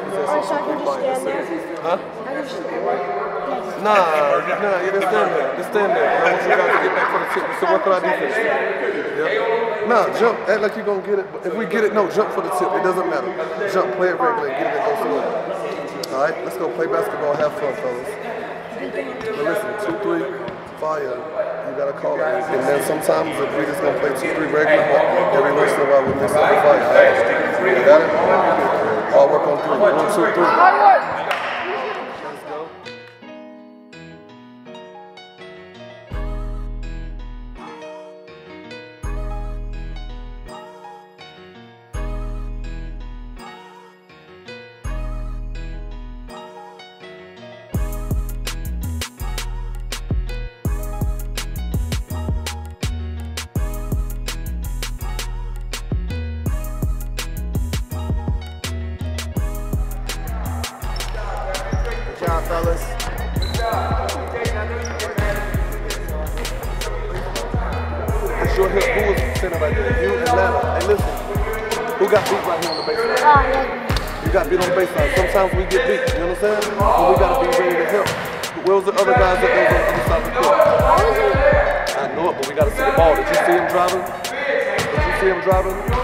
do some free fight. That's it. Huh? I can just yes. Nah, nah, you just stand there. Just stand there. I want you guys to get back for the tip. So work on our defense. Yeah. Nah, jump. Act like you're gonna get it. If we get it, no, jump for the tip. It doesn't matter. Jump, play it regularly, get it and go somewhere. All right, let's go play basketball. Have fun, fellas. But listen, two, three, fire. You gotta call it. And then sometimes if we just gonna play two, three regular, every once in a while we miss on the right? You got it? All work on three. One, fellas. It's your hip. Who was center right there? You and Lana. Hey, listen. Who got beat right here on the baseline? Oh, yeah. You got beat on the baseline. Sometimes we get beat. You know what I'm saying? But we gotta be ready to help. Where was the other guys that was on the other side of the court? I was in I know it, but we gotta see the ball. Did you see him driving? Did you see him driving?